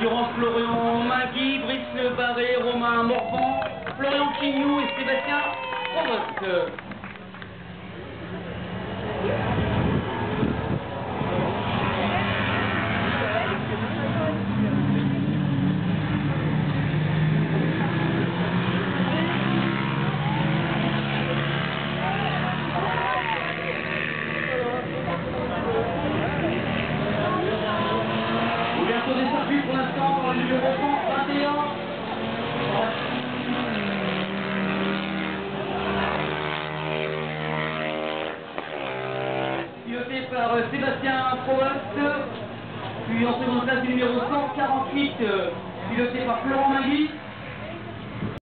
durant Florian Magui, Brice Barré, Romain Morvan, Florian Quignou et Sébastien Provost. Pour l'instant le numéro 121. Piloté par euh, Sébastien Provost, puis en seconde place du numéro 148, euh, piloté par Florent Magui.